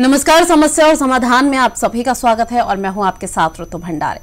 नमस्कार, समस्या और समाधान में आप सभी का स्वागत है और मैं हूँ आपके साथ ऋतु भंडारे।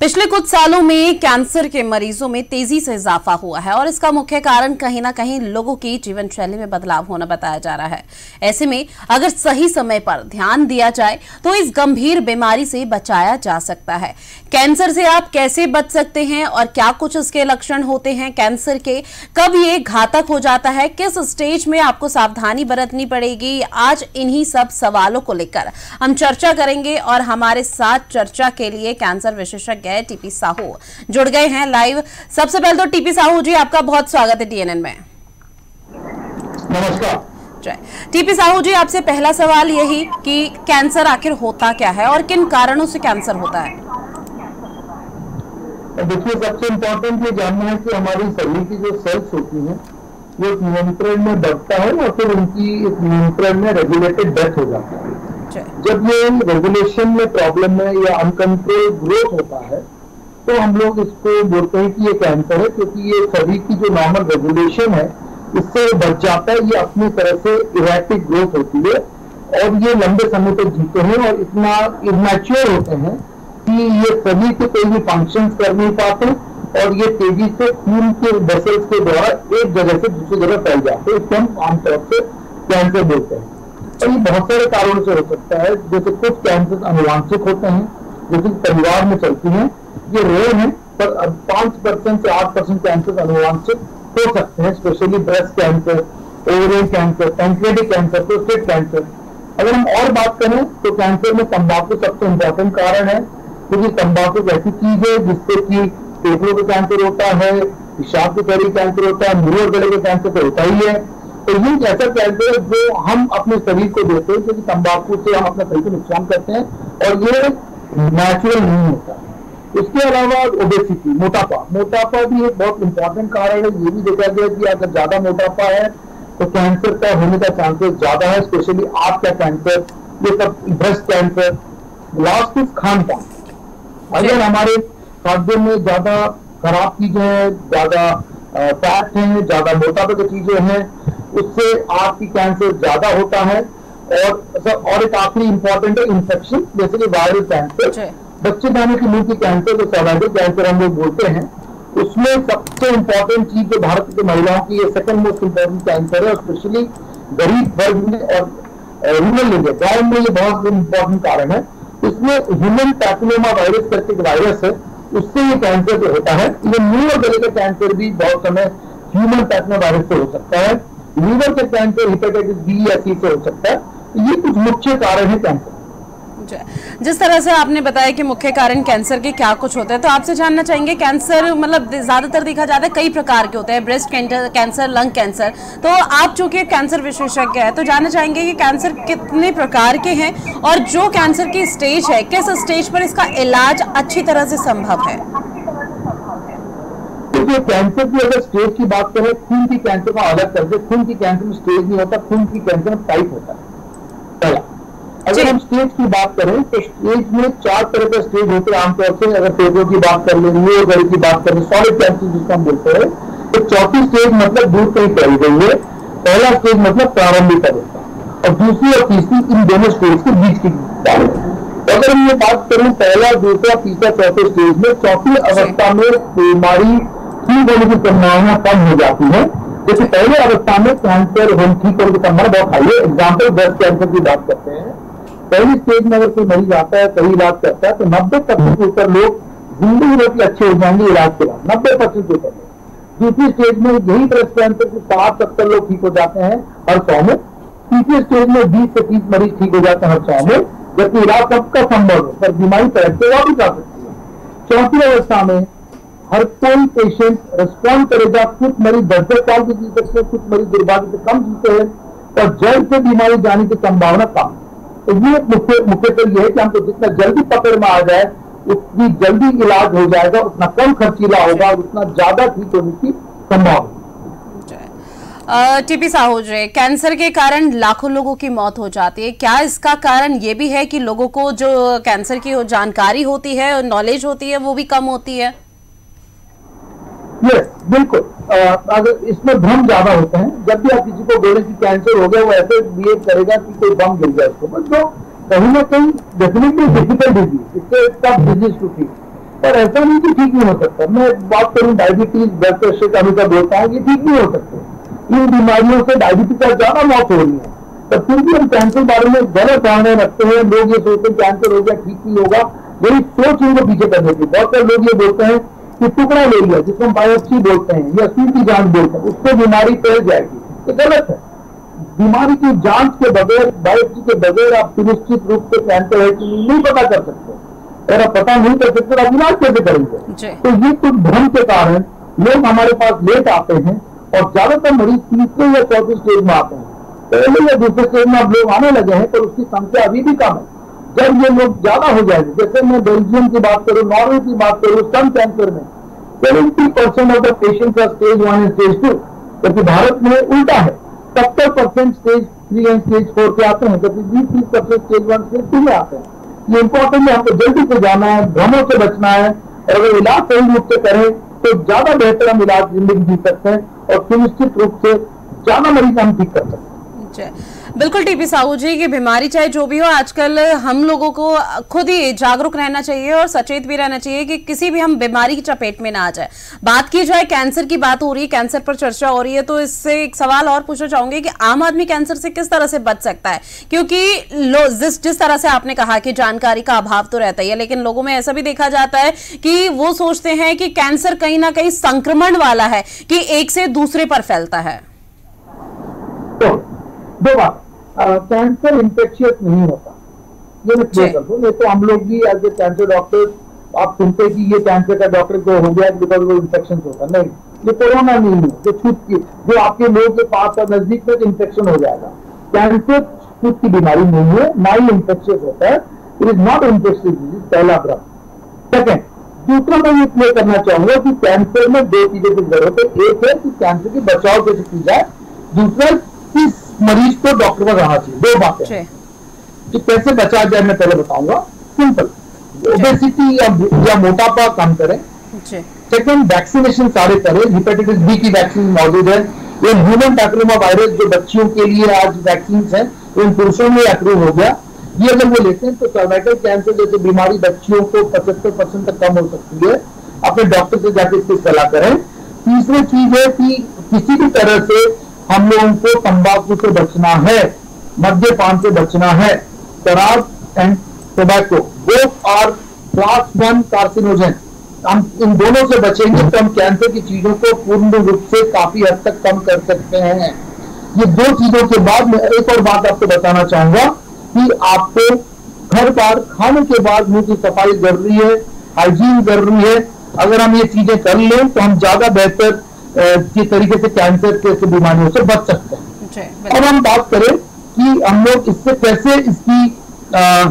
पिछले कुछ सालों में कैंसर के मरीजों में तेज़ी से इजाफा हुआ है और इसका मुख्य कारण कहीं ना कहीं लोगों की जीवन शैली में बदलाव होना बताया जा रहा है। ऐसे में अगर सही समय पर ध्यान दिया जाए तो इस गंभीर बीमारी से बचाया जा सकता है। कैंसर से आप कैसे बच सकते हैं और क्या कुछ इसके लक्षण होते हैं? कैंसर के कब ये घातक हो जाता है? किस स्टेज में आपको सावधानी बरतनी पड़ेगी? आज इन्हीं सब सवालों को लेकर हम चर्चा करेंगे और हमारे साथ चर्चा के लिए कैंसर विशेषज्ञ है टीपी साहू। जुड़ गए हैं लाइव सबसे पहले तो टीपी साहू जी आपका बहुत स्वागत है डीएनएन में। नमस्कार। टीपी साहू जी आपसे पहला सवाल यही कि कैंसर आखिर होता क्या है और किन कारणों से कैंसर होता है? देखिए सबसे इम्पोर्टेंट ये जानना है कि हमारी शरीर की जो सेल्स होती हैं वो एक नियंत्रण में बढ़ता है और फिर उनकी एक नियंत्रण में रेगुलेटेड डेथ हो जाती है। जब ये रेगुलेशन में प्रॉब्लम है या अनकंट्रोल ग्रोथ होता है तो हम लोग इसको बोलते हैं कि ये कैंसर है, क्योंकि ये शरीर की जो नॉर्मल रेगुलेशन है, इससे बच जाता है, ये अपनी तरह से इरेटिक ग्रोथ होती है। और ये लंबे समय तक जीते हैं और इतना इमेच्योर होते हैं कि ये शरीर के कोई भी फ़ंक्शन कर नहीं पाते और ये तेज़ी से खून के वेसल्स के द्वारा एक जगह से दूसरी जगह फैल जाते हैं। इसको हम आमतौर से कैंसर बोलते हैं। ये बहुत सारे कारणों से हो सकता है। जैसे कुछ कैंसर अनुवांशिक होते हैं, जो कि परिवार में चलती हैं। ये रेयर है, पर पाँच परसेंट से आठ परसेंट कैंसर अनुवांशिक हो सकते हैं specially breast cancer ovarian cancer pancreatic cancer prostate cancer अगर हम और बात करें तो कैंसर में तंबाकू सबसे इम्पोर्टेंट कारण है, क्योंकि तंबाकू एक ऐसी चीज़ है, जिससे कि फेफड़ों का कैंसर होता है, पेशाब के गले कैंसर होता है और गले का कैंसर तो होता ही है। तो ये एक ऐसा कैंसर है जो हम अपने शरीर को देते हैं क्योंकि तंबाकू से हम अपने शरीर को नुकसान करते हैं और ये नेचुरल नहीं होता। इसके अलावा ओबेसिटी मोटापा। मोटापा भी एक बहुत इंपॉर्टेंट कारण है। ये भी देखा गया कि अगर ज़्यादा मोटापा है तो कैंसर का होने का चांसेस ज़्यादा है स्पेशली आँख का कैंसर ये सब ब्रेस्ट कैंसर लास्ट इज़ खान पान। अगर हमारे खाद्य में ज़्यादा खराब चीज़ें हैं ज़्यादा फैट हैं ज़्यादा मोटापा की चीज़ें हैं उससे आपकी कैंसर ज़्यादा होता है और और एक आखिरी इंपॉर्टेंट है इन्फेक्शन जैसे कि वायरल कैंसर बच्चे दाने की मुँह की कैंसर जो सर्वाइकल कैंसर हम लोग बोलते हैं उसमें सबसे इंपॉर्टेंट चीज़ जो भारत की महिलाओं की ये सेकंड मोस्ट इंपॉर्टेंट कैंसर है स्पेशली गरीब वर्ग में और रूरल एरिया गाँव में ये बहुत इंपॉर्टेंट कारण है। इसमें ह्यूमन पैपिलोमा वायरस करके एक वायरस है उससे ये कैंसर जो होता है ये मुँह और गले का कैंसर भी बहुत समय ह्यूमन पैपिलोमा वायरस से हो सकता है। लीवर के कैंसर हिपेटाइटिस बी या सी से हो सकता है। ये कुछ मुख्य कारण है कैंसर जिस तरह से आपने बताया कि मुख्य कारण कैंसर के क्या कुछ होते हैं तो आपसे जानना चाहेंगे कैंसर मतलब ज़्यादातर देखा जाता है कई प्रकार के होते हैं ब्रेस्ट कैंसर लंग कैंसर तो आप चूँकि कैंसर विशेषज्ञ है तो जानना चाहेंगे कि कैंसर कितने प्रकार के हैं और जो कैंसर की स्टेज है, किस स्टेज पर इसका इलाज अच्छी तरह से संभव है? देखिए कैंसर की अगर स्टेज की बात करें खून की कैंसर का अलग करके खून की कैंसर में स्टेज नहीं होता खून की कैंसर में टाइप होता है। पहला। अगर हम स्टेज की बात करें तो स्टेज में चार तरह का स्टेज होते हैं आमतौर से। अगर फेफड़ों की बात कर लें न्यूरो गले की बात करें सॉलिड कैंसर जिसको हम बोलते हैं तो चौथी स्टेज मतलब दूर कहीं फैल गई है। पहला स्टेज मतलब प्रारंभिक अवस्था। और दूसरी और तीसरी इन दोनों स्टेज के बीच की बात अगर हम ये बात करें पहला दूसरा तीसरा चौथे स्टेज में चौथी अवस्था में बीमारी ठीक होने की संभावना कम हो जाती है। जैसे पहले अवस्था में कैंसर होने ठीक होने की संभावना बहुत हाई है। एग्ज़ाम्पल ब्रेस्ट कैंसर की बात करते हैं। पहली स्टेज में अगर कोई मरीज़ आता है, सही इलाज करता है तो नब्बे परसेंट के ऊपर लोग ज़िंदगी भर अच्छे हो जाएँगे इलाज के बाद। नब्बे परसेंट के ऊपर। दूसरी स्टेज में यही ब्रेस्ट कैंसर के साठ सत्तर लोग ठीक हो जाते हैं हर सौ में। तीसरे स्टेज में बीस से तीस मरीज़ ठीक हो जाते हैं हर सौ में, जबकि इलाज सबका संभव है। पर बीमारी पलटते वापस आ सकती है। चौथी अवस्था में हर कोई पेशेंट रिस्पॉन्ड करेगा, कुछ मरीज़ दस दस साल जी सकते हैं, कुछ मरीज़ दुर्भाग्य से कम जीते हैं, और जल्द से बीमारी जाने की संभावना कम तो ये मुख्य मुख्यतः ये है कि हमको जितना जल्दी पकड़ में आ जाए, उतनी जल्दी इलाज हो जाएगा, उतना कम खर्चीला होगा, और उतना ज़्यादा ठीक होने की संभावना। टीपी साहू जी कैंसर के कारण लाखों लोगों की मौत हो जाती है। क्या इसका कारण ये भी है कि लोगों को जो कैंसर की जानकारी होती है नॉलेज होती है, वो भी कम होती है? यस बिल्कुल। अगर इसमें भ्रम ज़्यादा होते हैं, जब भी आप किसी को बोले कि कैंसर हो गया, वो ऐसे बिहेव करेगा कि कोई बम गिर गया उसको बस तो कहीं ना कहीं डेफिनेटली डिफ़िकल्ट डिज़ीज़ इससे टफ डिज़ीज़ टू ठीक। पर ऐसा नहीं कि ठीक नहीं हो सकता। मैं बात करूँ डायबिटीज़ ब्लड प्रेशर का हमेशा बोलता हूँ, ये ठीक नहीं हो सकते। इन बीमारियों से डायबिटीज़ का ज़्यादा मौत हो रही है। फिर भी हम कैंसर बारे में गलत धारणा रखते हैं। लोग ये सोचते हैं कैंसर हो गया, ठीक नहीं होगा। मेरी सोच इनको पीछे करने की। बहुत सारे लोग ये बोलते हैं कि टुकड़ा ले लिया जिसको हम बायोप्सी बोलते हैं या सी की जाँच बोलते हैं उससे बीमारी फैल जाएगी। ये गलत है। बीमारी की जाँच के बगैर बायोप्सी के बगैर आप सुनिश्चित रूप से कैंसर है कि नहीं पता कर सकते। अगर आप पता नहीं कर सकते आप इलाज कैसे करेंगे? तो ये कुछ भ्रम के कारण लोग हमारे पास लेट आते हैं और ज़्यादातर मरीज़ तीसरे या चौथे स्टेज में आते हैं। पहले या दूसरे स्टेज में अब लोग आने लगे हैं पर उसकी संख्या अभी भी कम है। जब ये लोग ज़्यादा हो जाएँगे, जैसे मैं बेल्जियम की बात करूँ, नॉर्वे की बात करूँ स्तन कैंसर में seventy percent of the patient का stage one and stage two जबकि भारत में उल्टा है। सत्तर percent stage three and stage four के आते हैं, जबकि बीस तीस percent stage one stage two में आते हैं। ये इंपॉर्टेंट है, हमको जल्दी से जाना है, भ्रमों से बचना है, और अगर इलाज सही रूप से करें तो ज़्यादा बेहतर हम इलाज ज़िंदगी जी सकते हैं, और सुनिश्चित रूप से ज़्यादा मरीज़ हम ठीक कर सकते हैं। बिल्कुल टीपी साहू जी की बीमारी चाहे जो भी हो, आजकल हम लोगों को खुद ही जागरूक रहना चाहिए और सचेत भी रहना चाहिए कि किसी भी हम बीमारी की चपेट में ना आ जाए। बात की जाए, कैंसर की बात हो रही है, कैंसर पर चर्चा हो रही है तो इससे एक सवाल और पूछना चाहूँगी कि आम आदमी कैंसर से किस तरह से बच सकता है? क्योंकि जिस जिस तरह से आपने कहा कि जानकारी का अभाव तो रहता ही है, लेकिन लोगों में ऐसा भी देखा जाता है कि वो सोचते हैं कि कैंसर कहीं ना कहीं संक्रमण वाला है, कि एक से दूसरे पर फैलता है। तो दो बात। कैंसर इंफेक्शियस नहीं होता। ये मैं क्लियर कर दूँ। ये तो हम लोग भी एज ए कैंसर डॉक्टर आप सुनते कि ये कैंसर का डॉक्टर को हो गया बिकॉज़ वो इन्फेक्शन होता। नहीं ये कोरोना नहीं है जो छूट की जो आपके लोग के पास और नज़दीक में इन्फेक्शन हो जाएगा। कैंसर छूट की बीमारी नहीं है ना ही इन्फेक्शियस होता है। It is not infectious disease पहला भ्रम सेकेंड दूसरा मैं ये क्लियर करना चाहूँगा कि कैंसर में दो चीज़ों की ज़रूरत है। एक है कि कैंसर की बचाव कैसे की जाए। दूसरा किस मरीज़ को डॉक्टर पर रहना चाहिए। दो बातें कि कैसे बचा जाए मैं पहले बताऊँगा। सिंपल। ओबेसिटी या, या मोटापा कम करें। सेकंड वैक्सीनेशन सारे करें। हिपेटाइटिस बी की वैक्सीन मौजूद है। ये ह्यूमन पैप्रोमा वायरस जो बच्चियों के लिए आज वैक्सीन है इन पुरुषों में अप्रूव हो गया। ये अगर वो लेते हैं तो सर्वाइकल कैंसर जैसे बीमारी बच्चियों को पचहत्तर परसेंट तक कम हो सकती है। अपने डॉक्टर से जाके इसकी सलाह करें। तीसरी चीज़ है कि किसी भी तरह से हम लोगों को तंबाकू से बचना है मद्यपान से बचना है। शराब and tobacco both are class one carcinogen हम इन दोनों से बचेंगे तो हम कैंसर की चीज़ों को पूर्ण रूप से काफ़ी हद तक कम कर सकते हैं। ये दो चीज़ों के बाद मैं एक और बात आपको बताना चाहूँगा कि आपको घर बार खाने के बाद मुँह की सफ़ाई ज़रूरी है हाइजीन ज़रूरी है। अगर हम ये चीज़ें कर लें तो हम ज़्यादा बेहतर के तरीके से कैंसर के बीमारियों से बच सकते हैं। अब हम बात करें कि हम लोग इससे कैसे इसकी आ,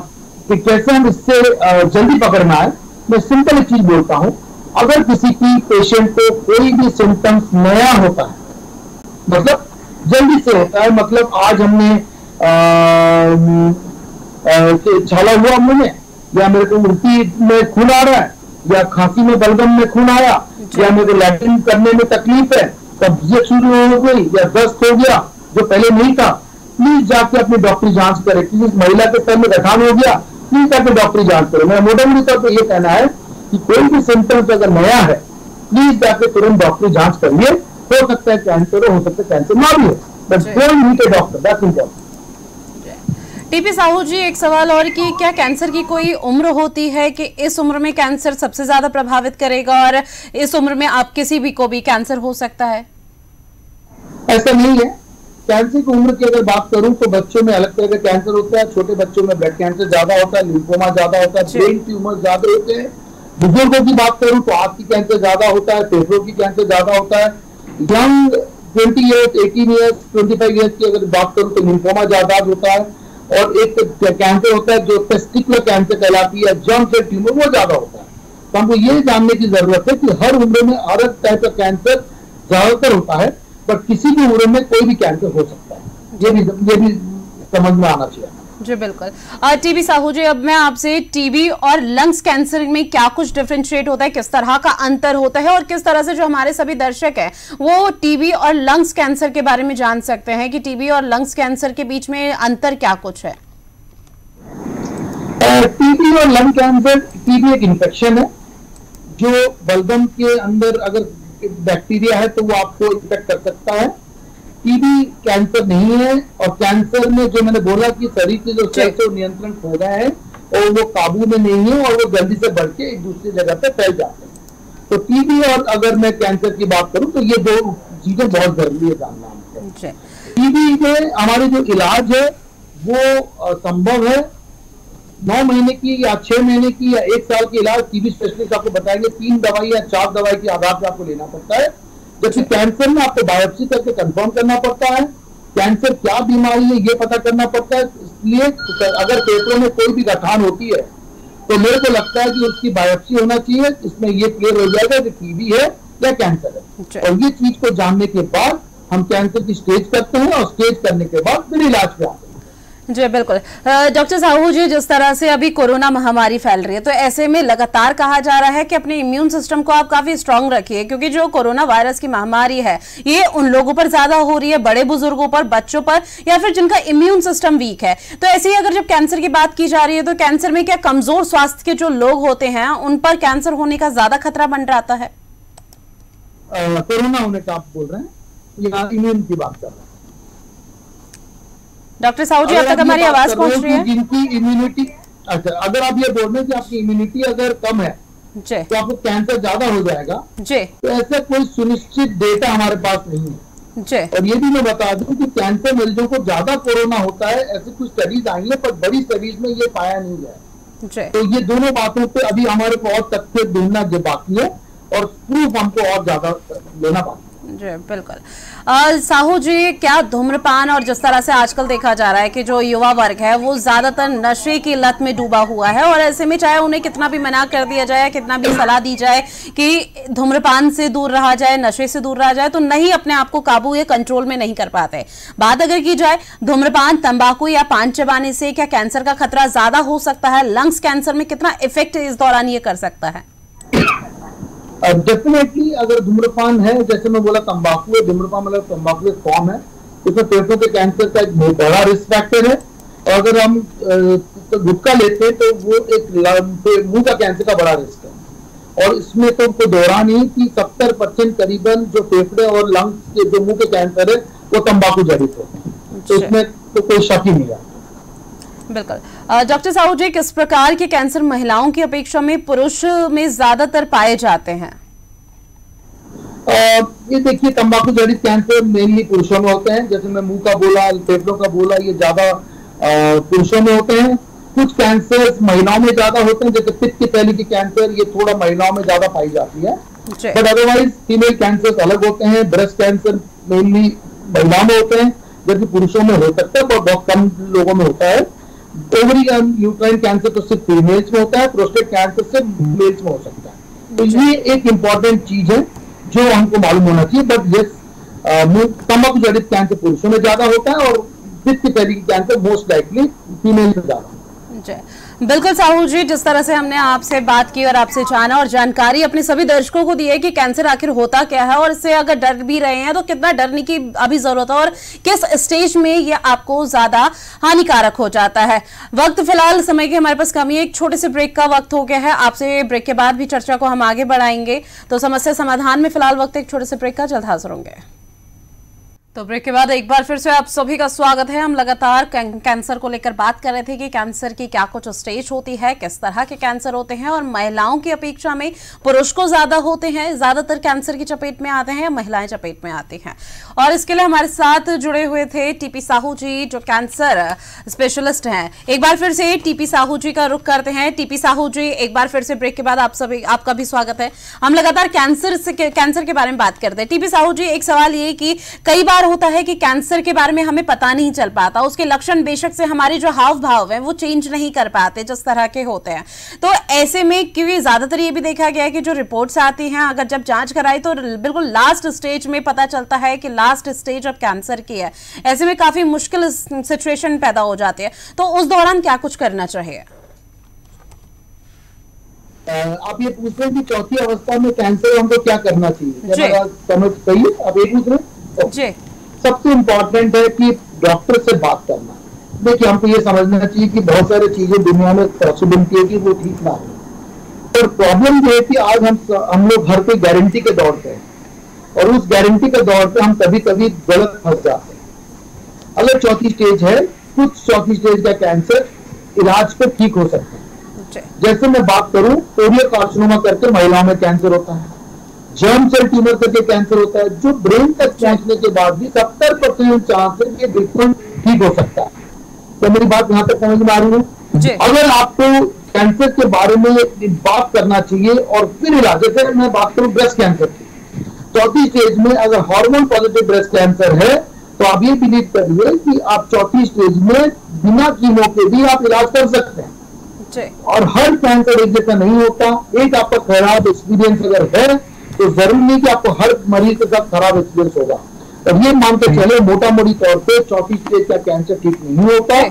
कि कैसे हम इससे जल्दी पकड़ना है मैं सिंपल एक चीज़ बोलता हूँ अगर किसी की पेशेंट को कोई भी सिम्टम्स नया होता है मतलब जल्दी से होता है मतलब आज हमने छाला हुआ मुझे या मेरे को उल्टी में खून आ रहा है या खांसी में बलगम में खून आया या मेरे लैट्रिन करने में तकलीफ़ है कब्जियत शुरू हो गई या दस्त हो गया जो पहले नहीं था। प्लीज़ जाके अपनी डॉक्टरी जाँच करें प्लीज़ महिला के सर में गठान हो गया प्लीज़ जाके डॉक्टरी जाँच करें। मेरा मोटा मोटी तौर पर यह कहना है कि कोई भी सिम्टम्स अगर नया है प्लीज़ जाके तुरंत डॉक्टरी जाँच करिए। हो सकता है कैंसर हो सकता है कैंसर ना भी हो but don't meet a doctor that's important TP Sahu ji एक सवाल और कि क्या कैंसर की कोई उम्र होती है कि इस उम्र में कैंसर सबसे ज़्यादा प्रभावित करेगा और इस उम्र में आप किसी भी को भी कैंसर हो सकता है? ऐसा नहीं है। कैंसर की उम्र की अगर बात करूँ तो बच्चों में अलग तरह का कैंसर होता है छोटे बच्चों में ब्लड कैंसर ज़्यादा होता है लिम्फोमा ज़्यादा होता है ब्रेन ट्यूमर ज़्यादा होते हैं। बुज़ुर्गों की बात करूँ तो आँख की कैंसर ज़्यादा होता है फेफड़ों की कैंसर ज़्यादा होता है। Young twenty years eighteen years twenty five years की अगर बात करूँ तो लिम्फोमा ज़्यादा होता है। और एक कैंसर होता है, जो टेस्टिकुलर कैंसर कहलाती है जम से ट्यूमर वो ज़्यादा होता है। तो हमको ये जानने की ज़रूरत है कि हर उम्र में हर टाइप का कैंसर ज़्यादातर होता है पर किसी भी उम्र में कोई भी कैंसर हो सकता है। ये भी ये भी समझ में आना चाहिए। जी, बिल्कुल। टीबी साहू जी, अब मैं आपसे टीबी और लंग्स कैंसर में क्या कुछ डिफ्रेंशिएट होता है, किस तरह का अंतर होता है और किस तरह से जो हमारे सभी दर्शक हैं, वो टीबी और लंग्स कैंसर के बारे में जान सकते हैं कि टीबी और लंग्स कैंसर के बीच में अंतर क्या कुछ है? टीबी और लंग कैंसर, टीबी एक इन्फेक्शन है, जो बलगम के अंदर अगर बैक्टीरिया है तो वो आपको इन्फेक्ट कर सकता है। टीबी कैंसर नहीं है और कैंसर में जो मैंने बोला कि शरीर के जो सेल्स है नियंत्रण खो गया है और वो काबू में नहीं है और वो जल्दी से बढ़ के एक दूसरी जगह पे फैल जाते हैं। तो टीबी और अगर मैं कैंसर की बात करूँ तो ये दो चीज़ें बहुत ज़रूरी है जानना टीबी में हमारे जो इलाज है वो संभव है। नौ महीने की या छह महीने की या एक साल की इलाज टीबी स्पेशलिस्ट आपको बताएँगे तीन दवाई या चार दवाई के आधार पर आपको लेना पड़ता है। जबकि कैंसर में आपको बायोप्सी करके कंफर्म करना पड़ता है। कैंसर क्या बीमारी है ये पता करना पड़ता है। इसलिए अगर पेपरों में कोई भी गठान होती है तो मेरे को लगता है कि उसकी बायोप्सी होना चाहिए इसमें ये क्लियर हो जाएगा कि टीबी है या कैंसर है। और ये चीज़ को जानने के बाद हम कैंसर की स्टेज करते हैं और स्टेज करने के बाद फिर इलाज पे आते हैं। जी, बिल्कुल। डॉक्टर साहू जी, जिस तरह से अभी कोरोना महामारी फैल रही है तो ऐसे में लगातार कहा जा रहा है कि अपने इम्यून सिस्टम को आप काफ़ी स्ट्रांग रखिए, क्योंकि जो कोरोना वायरस की महामारी है, ये उन लोगों पर ज़्यादा हो रही है, बड़े बुज़ुर्गों पर, बच्चों पर, या फिर जिनका इम्यून सिस्टम वीक है। तो ऐसे ही अगर जब कैंसर की बात की जा रही है तो कैंसर में क्या कमज़ोर स्वास्थ्य के जो लोग होते हैं, उन पर कैंसर होने का ज़्यादा खतरा बन जाता है? कोरोना होने का आप बोल रहे हैं? इम्यून की बात कर रहे हैं। डॉक्टर साहू जी अब तक हमारी आवाज़ पहुँच रही है। जिनकी इम्यूनिटी अच्छा अगर आप ये बोल रहे हैं कि आपकी इम्यूनिटी अगर कम है तो आपको कैंसर ज़्यादा हो जाएगा जी। तो ऐसा कोई सुनिश्चित डेटा हमारे पास नहीं है। जी। और ये भी मैं बता दूँ कि कैंसर मरीजों को ज़्यादा कोरोना होता है ऐसी कुछ स्टडीज़ आई है पर बड़ी स्टडीज़ में ये पाया नहीं गया तो ये दोनों बातों पे अभी हमारे को और तथ्य ढूंढना बाकी है और प्रूफ हमको और ज़्यादा लेना बाकी जी, बिल्कुल। साहू जी, क्या धूम्रपान और जिस तरह से आजकल देखा जा रहा है कि जो युवा वर्ग है, वो ज़्यादातर नशे की लत में डूबा हुआ है और ऐसे में चाहे उन्हें कितना भी मना कर दिया जाए कितना भी सलाह दी जाए कि धूम्रपान से दूर रहा जाए, नशे से दूर रहा जाए तो नहीं अपने आप को काबू या कंट्रोल में नहीं कर पाते। बात अगर की जाए, धूम्रपान, तंबाकू या पान चबाने से क्या कैंसर का खतरा ज़्यादा हो सकता है? लंग्स कैंसर में कितना इफ़ेक्ट इस दौरान ये कर सकता है? डेफिनेटली अगर धूम्रपान है जैसे मैं बोला तंबाकू है धूम्रपान मतलब तंबाकू एक फॉर्म है इसमें फेफड़ों के कैंसर का एक बहुत बड़ा रिस्क फैक्टर है। और अगर हम तो गुटखा लेते हैं तो वो एक मुँह का कैंसर का बड़ा रिस्क है। और इसमें तो कोई दौरान ही कि सत्तर परसेंट करीबन जो फेफड़े और लंग्स के जो मुँह के कैंसर है वो तंबाकू जड़ित है। तो अच्छा। इसमें तो कोई शक ही नहीं है। बिल्कुल। डॉक्टर साहू जी किस प्रकार के कैंसर महिलाओं की अपेक्षा में पुरुष में ज़्यादातर पाए जाते हैं? ये देखिए तंबाकू जड़ित कैंसर मेनली पुरुषों में होते हैं। जैसे मैं मुँह का बोला फेफड़ों का बोला ये ज़्यादा पुरुषों में होते हैं। कुछ कैंसर महिलाओं में ज़्यादा होते हैं जैसे पित्त की पहली की कैंसर ये थोड़ा महिलाओं में ज़्यादा पाई जाती है। बट अदरवाइज़ फीमेल कैंसर अलग होते हैं ब्रेस्ट कैंसर मेनली महिलाओं में होते हैं जबकि पुरुषों में हो सकता है बहुत कम लोगों में होता है। ओवरी यूट्राइन कैंसर तो सिर्फ़ फीमेल्स में होता है प्रोस्टेट कैंसर सिर्फ़ मेल्स में हो सकता है। तो ये एक इंपॉर्टेंट चीज़ है जो हमको मालूम होना चाहिए बट ये तमक जड़ित कैंसर पुरुषों में ज़्यादा होता है और कैंसर मोस्ट लाइकली फीमेल में ज़्यादा होता है। बिल्कुल साहू जी, जिस तरह से हमने आपसे बात की और आपसे जाना और जानकारी अपने सभी दर्शकों को दी है कि कैंसर आखिर होता क्या है और इससे अगर डर भी रहे हैं तो कितना डरने की अभी ज़रूरत है और किस स्टेज में ये आपको ज़्यादा हानिकारक हो जाता है। वक्त फ़िलहाल समय की हमारे पास कमी है, एक छोटे से ब्रेक का वक्त हो गया है। आपसे ब्रेक के बाद भी चर्चा को हम आगे बढ़ाएँगे। तो समस्या समाधान में फ़िलहाल वक्त एक छोटे से ब्रेक का जल्द हाजिर होंगे। तो ब्रेक के बाद एक बार फिर से आप सभी का स्वागत है। हम लगातार कैंसर को लेकर बात कर रहे थे कि कैंसर की क्या कुछ स्टेज होती है, किस तरह के कैंसर होते हैं और महिलाओं की अपेक्षा में पुरुष को ज़्यादा होते हैं, ज़्यादातर कैंसर की चपेट में आते हैं, महिलाएँ चपेट में आती हैं। और इसके लिए हमारे साथ जुड़े हुए थे टीपी साहू जी, जो कैंसर स्पेशलिस्ट हैं। एक बार फिर से टीपी साहू जी का रुख करते हैं। टीपी साहू जी, एक बार फिर से ब्रेक के बाद आप सभी, आपका भी स्वागत है। हम लगातार कैंसर से कैंसर के बारे में बात करते हैं। टीपी साहू जी, एक सवाल ये कि कई बार होता है कि कैंसर के बारे में हमें पता नहीं चल पाता। उसके लक्षण बेशक से हमारे जो हाव भाव है वो चेंज नहीं कर पाते जिस तरह के होते हैं। तो ऐसे में क्योंकि ज़्यादातर ये भी देखा गया है कि जो रिपोर्ट्स आती हैं अगर जब जाँच कराई तो बिल्कुल लास्ट स्टेज में पता चलता है कि लास्ट स्टेज ऑफ़ कैंसर की है। ऐसे में काफ़ी मुश्किल सिचुएशन पैदा हो जाती है। तो उस दौरान क्या कुछ करना चाहिए? आप ये पूछ रहे हैं कि चौथी अवस्था में कैंसर हमको क्या करना चाहिए? समझ सही आप ये पूछ रहे हैं? सबसे इम्पोर्टेंट है कि डॉक्टर से बात करना। देखिए हमको ये समझना चाहिए कि बहुत सारी चीज़ें दुनिया में पॉसिबिलिटी है कि वो ठीक ना हो। और प्रॉब्लम ये है कि आज हम हम लोग हर कोई गारंटी के दौर पे हैं। और उस गारंटी के दौर पे हम कभी कभी गलत फंस जाते हैं। अगर चौथी स्टेज है कुछ चौथी स्टेज का कैंसर इलाज पे ठीक हो सकता है। जैसे मैं बात करूँ ओरियो कार्सिनोमा करके महिलाओं में कैंसर होता है। जर्म सेल ट्यूमर करके कैंसर होता है जो ब्रेन तक पहुँचने के बाद भी सत्तर परसेंट चांस है ये बिल्कुल ठीक हो सकता है। तो मेरी बात यहाँ तक समझ में आ रही है? अगर आपको कैंसर के बारे में बात करना चाहिए और फिर इलाज जैसे मैं बात करूँ ब्रेस्ट कैंसर की। चौथी स्टेज में अगर हार्मोन पॉजिटिव ब्रेस्ट कैंसर है तो आप ये बिलीव करिए कि आप चौथी स्टेज में बिना कीमो के भी आप इलाज कर सकते हैं। और हर कैंसर एक जैसा नहीं होता एक आपका खराब एक्सपीरियंस अगर है तो ज़रूरी नहीं कि आपको हर मरीज़ के साथ खराब एक्सपीरियंस होगा। और ये मान के चले मोटा मोटी तौर पे चौथी स्टेज का कैंसर ठीक नहीं होता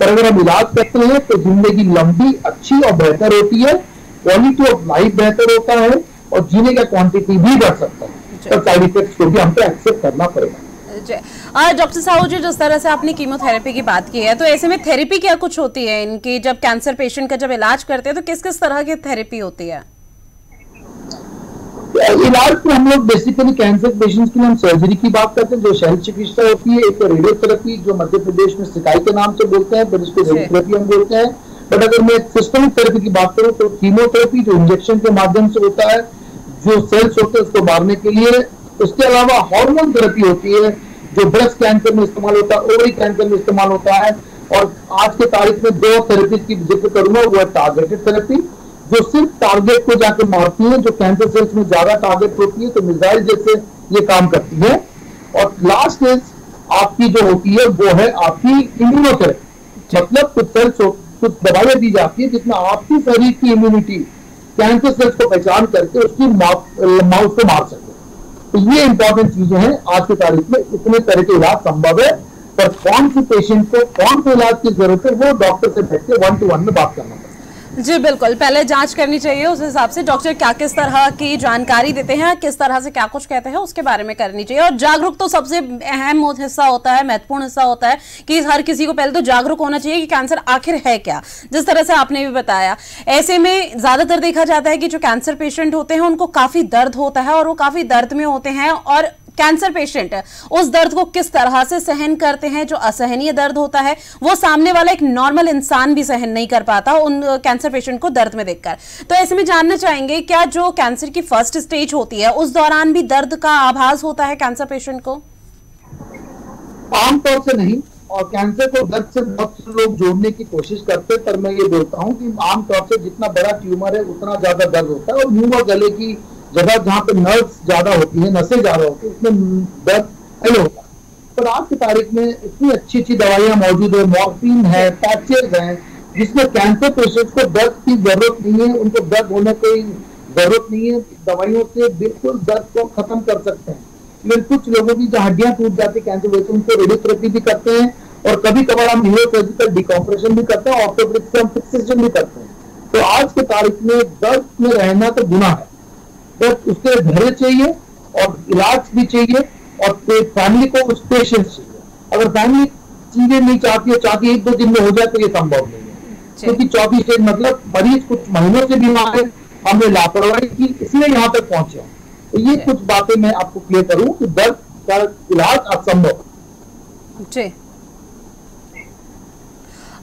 पर अगर हम इलाज करते हैं तो ज़िंदगी लंबी अच्छी और बेहतर होती है क्वालिटी ऑफ़ लाइफ बेहतर होता है और जीने का क्वांटिटी भी बढ़ सकता है। तो साइड इफ़ेक्ट को भी हमको एक्सेप्ट करना पड़ेगा। डॉक्टर साहू जी जिस तरह से आपने कीमोथेरेपी की बात की है तो ऐसे में थेरेपी क्या कुछ होती है इनकी? जब कैंसर पेशेंट का जब इलाज करते हैं तो किस किस तरह की थेरेपी होती है? इलाज तो हम लोग बेसिकली कैंसर पेशेंट्स के लिए हम सर्जरी की बात करते हैं जो शैल चिकित्सा होती है एक रेडियोथेरेपी जो मध्य प्रदेश में सिकाई के नाम से बोलते हैं फिर इसको रेडियोथेरेपी हम बोलते हैं। बट अगर मैं सिस्टमिक थेरेपी की बात करूँ तो कीमोथेरेपी जो इंजेक्शन के माध्यम से होता है जो सेल्स होते हैं उसको मारने के लिए उसके अलावा हार्मोन थेरेपी होती है जो ब्रेस्ट कैंसर में इस्तेमाल होता है ओवरी कैंसर में इस्तेमाल होता है और आज के तारीख में दो थेरेपी की ज़िक्र करूँगा वो है टारगेटेड थेरेपी जो सिर्फ़ टारगेट को जाके मारती है, जो कैंसर सेल्स में ज़्यादा टारगेट होती है तो मिसाइल जैसे ये काम करती है। और लास्ट स्टेज आपकी जो होती है, वो है आपकी इम्यूनोथेरेपी मतलब कुछ सेल्स कुछ दवाइयाँ दी जाती है जिसमें आपकी शरीर की इम्यूनिटी कैंसर सेल्स को पहचान करके उसकी माउथ को मार सके तो ये इंपॉर्टेंट चीज़ें हैं आज की तारीख में। इतने तरह के इलाज संभव है। पर कौन से पेशेंट को, कौन से इलाज की ज़रूरत है, वो डॉक्टर से बैठ के वन टू वन में बात करना। जी, बिल्कुल। पहले जाँच करनी चाहिए उस हिसाब से। डॉक्टर क्या किस तरह की जानकारी देते हैं, किस तरह से क्या कुछ कहते हैं, उसके बारे में करनी चाहिए। और जागरूक तो सबसे अहम हिस्सा होता है, महत्वपूर्ण हिस्सा होता है कि हर किसी को पहले तो जागरूक होना चाहिए कि कैंसर आखिर है क्या। जिस तरह से आपने भी बताया, ऐसे में ज़्यादातर देखा जाता है कि जो कैंसर पेशेंट होते हैं, उनको काफ़ी दर्द होता है और वो काफ़ी दर्द में होते हैं और कैंसर पेशेंट उस दर्द को किस तरह से सहन करते हैं, जो असहनीय दर्द होता है, वो सामने वाला एक नॉर्मल इंसान भी सहन नहीं कर पाता उन कैंसर पेशेंट को दर्द में देखकर। तो ऐसे में जानना चाहेंगे, क्या जो कैंसर की फ़र्स्ट स्टेज होती है, उस दौरान भी दर्द का आभास होता है कैंसर पेशेंट को? आमतौर से नहीं, और कैंसर को दर्द से बहुत से लोग जोड़ने की कोशिश करते पर मैं ये बोलता हूँ कि आमतौर से जितना बड़ा ट्यूमर है, उतना ज़्यादा दर्द होता है, और मुँह और गले की जगह जहाँ पे नर्व ज़्यादा होती है नशे ज़्यादा होती है, उसमें दर्द नहीं होता है। पर आज की तारीख में इतनी अच्छी अच्छी दवाइयाँ मौजूद है मॉर्फिन है पैचेज है, जिसमें कैंसर पेशेंट को दर्द की ज़रूरत नहीं है, उनको दर्द होने की ज़रूरत नहीं है, दवाइयों से बिल्कुल दर्द को खत्म कर सकते हैं। लेकिन कुछ लोगों की जो हड्डियाँ टूट जाती है कैंसर पेशेंट उनको रेडियोथेरेपी भी करते हैं, और कभी कभार हम न्यूरोसर्जिकल डिकॉम्प्रेशन भी करते हैं ऑर्थोपेडिक से हम फिक्सेशन भी करते हैं। तो आज के तारीख में दर्द में रहना तो गुना है। तो उसके धैर्य चाहिए और इलाज भी चाहिए और फैमिली को उस पेशेंस चाहिए। अगर फैमिली चीज़ें नहीं चाहती है चाहती एक दो दिन में हो जाए तो ये संभव नहीं है। क्योंकि चौबीस स्टेज मतलब मरीज़ कुछ महीनों से बीमार है हमने लापरवाही की इसलिए यहाँ तक पहुँचे तो ये कुछ बातें मैं आपको क्लियर करूँ कि दर्द का इलाज असंभव जी।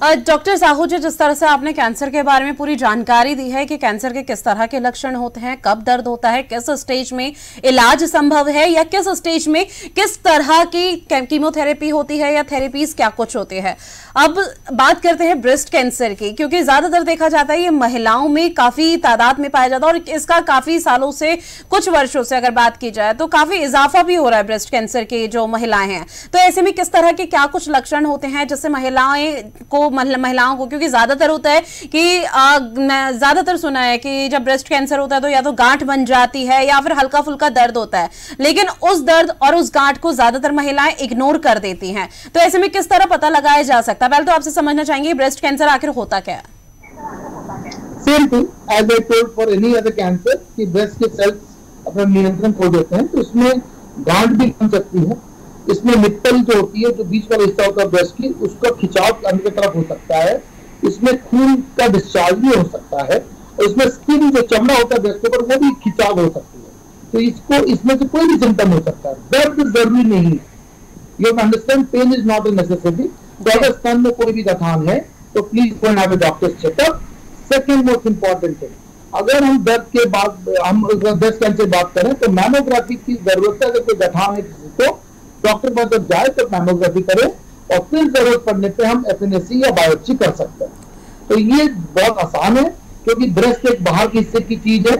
डॉक्टर साहू जी, जिस तरह से आपने कैंसर के बारे में पूरी जानकारी दी है कि कैंसर के किस तरह के लक्षण होते हैं, कब दर्द होता है, किस स्टेज में इलाज संभव है या किस स्टेज में किस तरह की, कीमोथेरेपी होती है या थेरेपीज क्या कुछ होती है। अब बात करते हैं ब्रेस्ट कैंसर की, क्योंकि ज़्यादातर देखा जाता है ये महिलाओं में काफ़ी तादाद में पाया जाता है और इसका काफ़ी सालों से, कुछ वर्षों से अगर बात की जाए तो काफ़ी इजाफा भी हो रहा है ब्रेस्ट कैंसर की जो महिलाएँ हैं। तो ऐसे में किस तरह के क्या कुछ लक्षण होते हैं जिससे महिलाएँ को महिलाओं को, क्योंकि ज़्यादातर होता है कि ज़्यादातर सुना है कि जब ब्रेस्ट कैंसर होता है तो या तो गांठ बन जाती है या फिर हल्का फुल्का दर्द होता है। लेकिन उस दर्द और उस गांठ को ज़्यादातर महिलाएँ इग्नोर कर देती हैं। तो ऐसे में किस तरह पता लगाया जा सकता है? पहले तो आपसे समझना चाहेंगे ब्रेस्ट कैंसर आखिर होता क्या है? कैंसर कि ब्रेस्ट के सेल्स अपना नियंत्रण खो देते हैं तो इसमें गांठ भी बन सकती है। इसमें निप्पल जो होती है, जो बीच वाला हिस्सा होता है ब्रेस्ट की, उसका खिंचाव अंदर की तरफ़ हो सकता है। इसमें खून का डिस्चार्ज भी हो सकता है और इसमें स्किन जो चमड़ा होता है ब्रेस्ट के ऊपर, वो भी खिंचाव हो सकती है। तो इसको, इसमें से कोई भी सिम्टम हो सकता है। दर्द ज़रूरी नहीं you understand pain is not a necessity तो स्तन में कोई भी गठान है तो please go have doctor checkup second most important thing अगर हम दर्द के बाद, हम ब्रेस्ट कैंसर बात करें तो मैमोग्राफी की ज़रूरत है। अगर कोई गठान है किसी को डॉक्टर पास जब जाए तो मैमोग्राफी करें और फिर ज़रूरत पड़ने पे हम एफ़ या बायोप्सी कर सकते हैं। तो ये बहुत आसान है, क्योंकि ब्रेस्ट एक बाहर की हिस्से की चीज़ है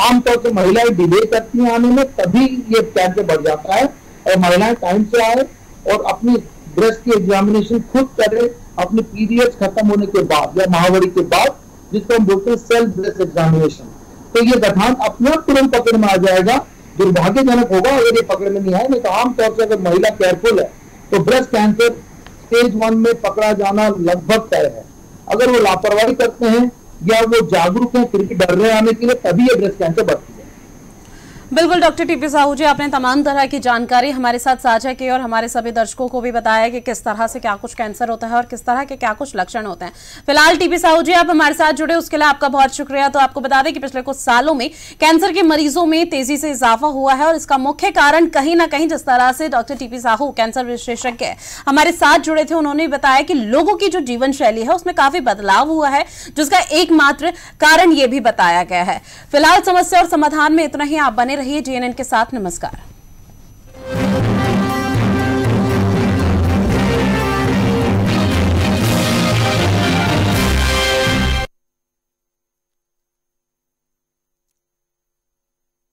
आमतौर से महिलाएँ डिले करती हैं आने में, तभी ये कैंसर बढ़ जाता है और महिलाएँ टाइम से आए और अपनी ब्रेस्ट की एग्जामिनेशन खुद करे, अपने पीरियड खत्म होने के बाद या महावरी के बाद, जिसको हम बोलते हैं सेल्फ ब्रेस्ट एग्जामिनेशन तो ये गठान अपना तुरंत पकड़ में आ जाएगा दुर्भाग्यजनक होगा, अगर ये पकड़ में नहीं आए, नहीं तो आमतौर से अगर महिला केयरफुल है तो ब्रेस्ट कैंसर स्टेज वन में पकड़ा जाना लगभग तय है। अगर वो लापरवाही करते हैं या वो जागरूक है, फिर भी डर रहे आने के लिए, तभी ये ब्रेस्ट कैंसर बढ़ती है। बिल्कुल, डॉक्टर टीपी साहू जी, आपने तमाम तरह की जानकारी हमारे साथ साझा की और हमारे सभी दर्शकों को भी बताया कि किस तरह से क्या कुछ कैंसर होता है और किस तरह के क्या कुछ लक्षण होते हैं। फ़िलहाल, टीपी साहू जी, आप हमारे साथ जुड़े, उसके लिए आपका बहुत शुक्रिया। तो आपको बता दें कि पिछले कुछ सालों में कैंसर के मरीजों में तेज़ी से इजाफा हुआ है और इसका मुख्य कारण कहीं ना कहीं जिस तरह से डॉक्टर टीपी साहू, कैंसर विशेषज्ञ, हमारे साथ जुड़े थे, उन्होंने बताया कि लोगों की जो जीवन शैली है, उसमें काफ़ी बदलाव हुआ है, जिसका एकमात्र कारण ये भी बताया गया है। फ़िलहाल, समस्या और समाधान में इतना ही, आप बने रहिए जेएनएन के साथ नमस्कार।